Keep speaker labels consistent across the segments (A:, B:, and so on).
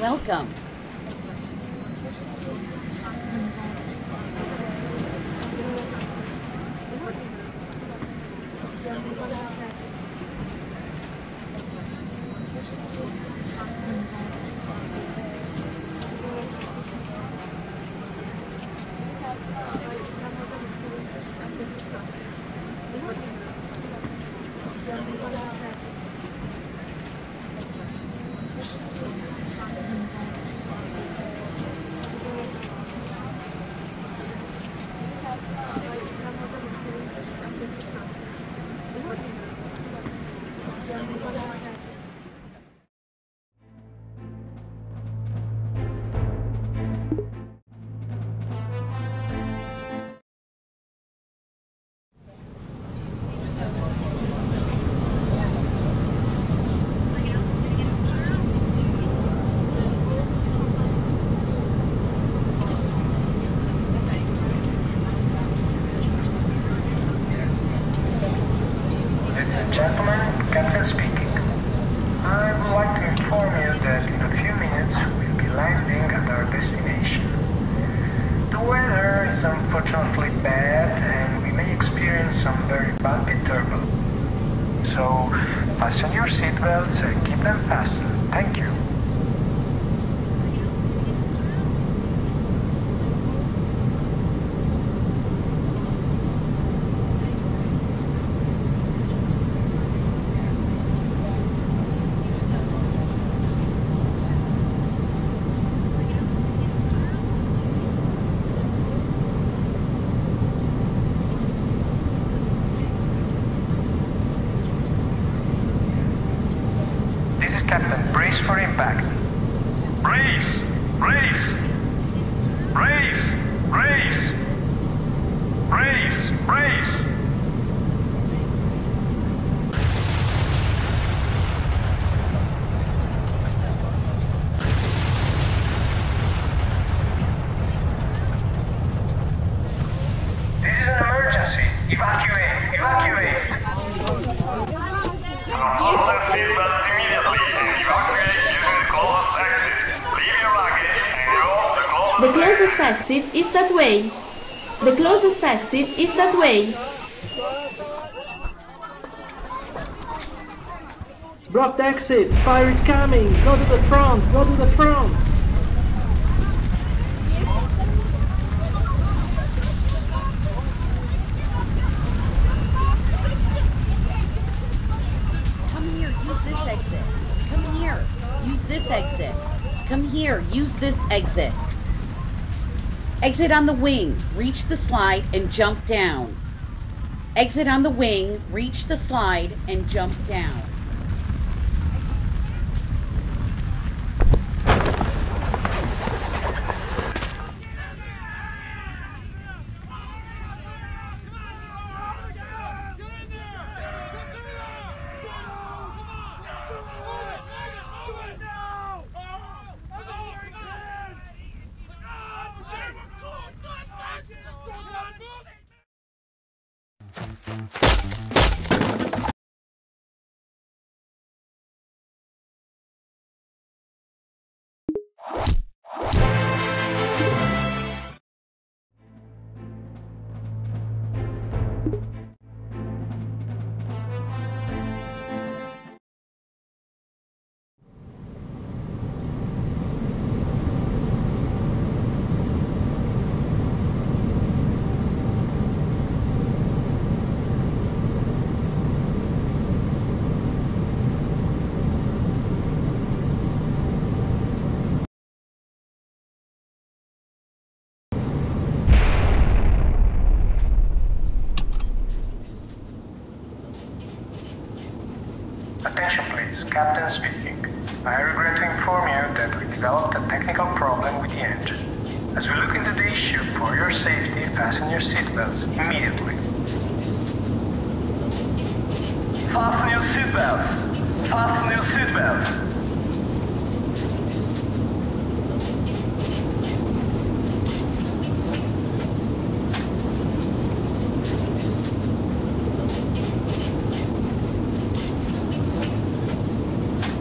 A: Welcome.
B: Gentlemen, Captain speaking. I would like to inform you that in a few minutes we'll be landing at our destination. The weather is unfortunately bad and we may experience some very bumpy turbulence. So fasten your seatbelts and keep them fastened. Thank you. This is Captain. Brace for impact.
C: Brace! Brace! Brace! Brace! Brace! Brace!
B: This is an emergency. Evacuate! Evacuate!
C: Unfasten seatbelts immediately and the closest the closest
D: exit is that way. The closest exit is that way.
E: Blocked exit! Fire is coming! Go to the front! Go to the front!
A: Come here, use this exit. Come here, use this exit. Come here, use this exit. Exit on the wing, reach the slide and jump down. Exit on the wing, reach the slide and jump down.
B: Captain speaking. I regret to inform you that we developed a technical problem with the engine. As we look into the issue, for your safety, fasten your seatbelts immediately.
C: Fasten your seatbelts. Fasten your seatbelts.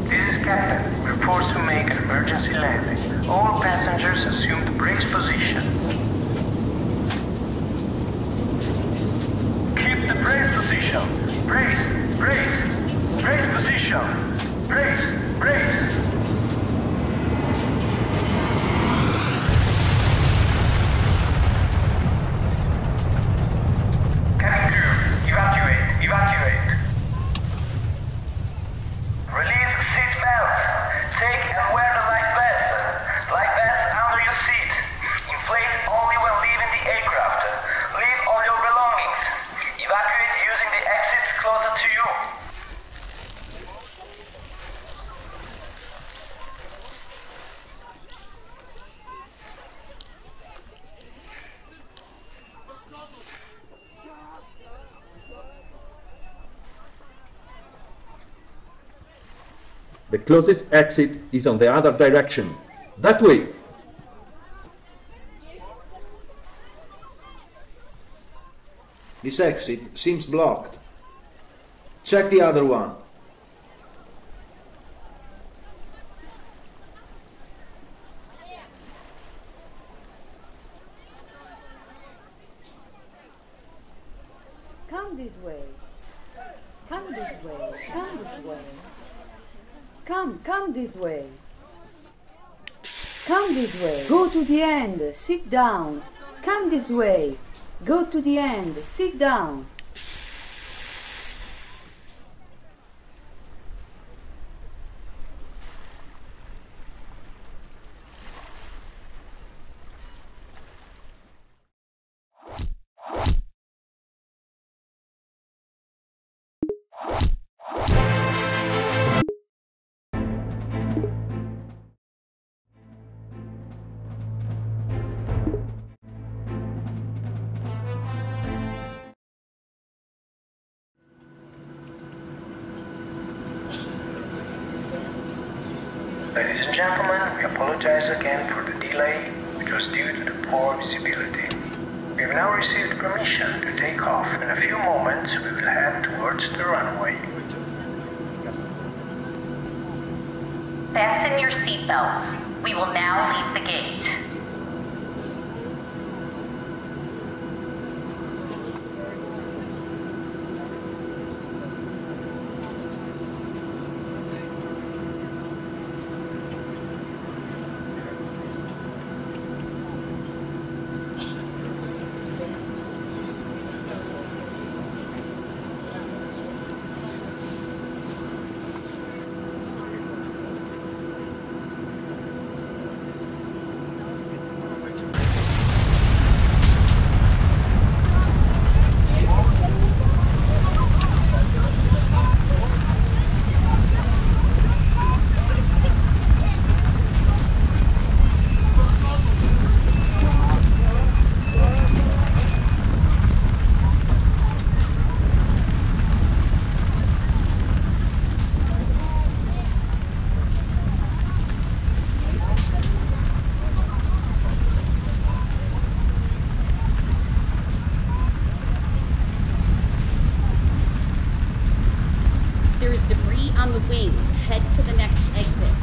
B: This is Captain. We're forced to make an emergency landing. All passengers assume the brace position.
C: Keep the brace position. Brace, brace, brace position. Brace, brace. The
F: closest exit is on the other direction. That way.
G: This exit seems blocked. Check the other one.
H: Come this way. Come this way. Come this way. Come, come this way. Come this way. Go to the end. Sit down. Come this way. Go to the end. Sit down.
B: Ladies and gentlemen, we apologize again for the delay, which was due to the poor visibility. We have now received permission to take off. In a few moments, we will head towards the runway.
I: Fasten your seatbelts. We will now leave the gate.
A: There is debris on the wings. Head to the next exit.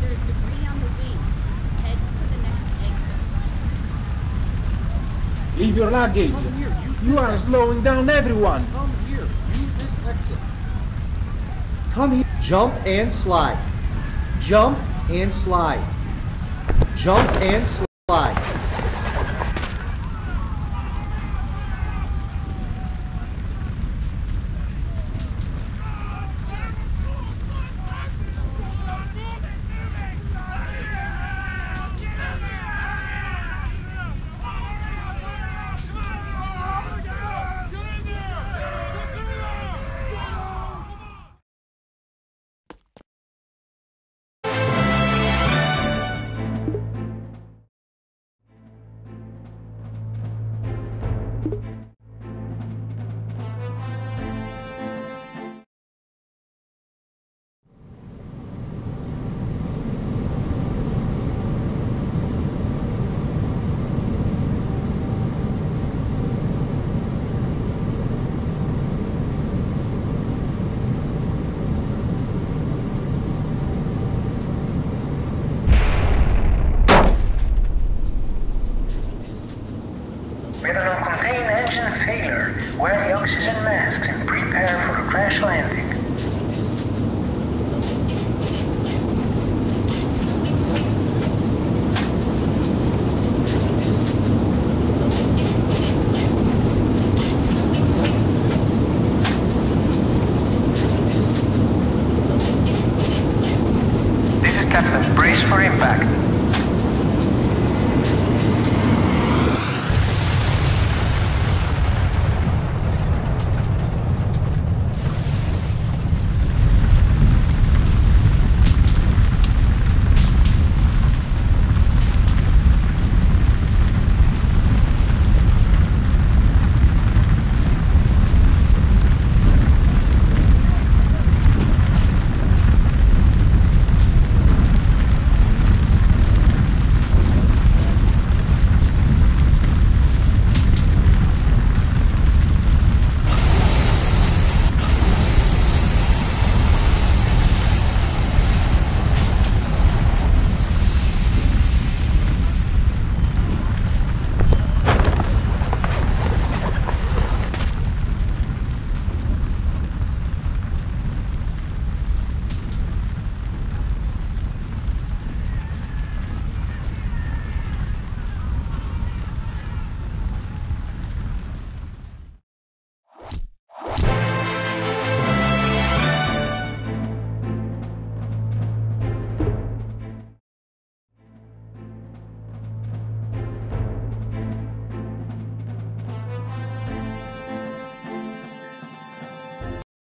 A: There is debris on the wings. Head to the next exit.
E: Leave your luggage. You are slowing down everyone.
J: Come here. Use this exit. Come here. Jump and slide. Jump and slide.
B: Jump and slide.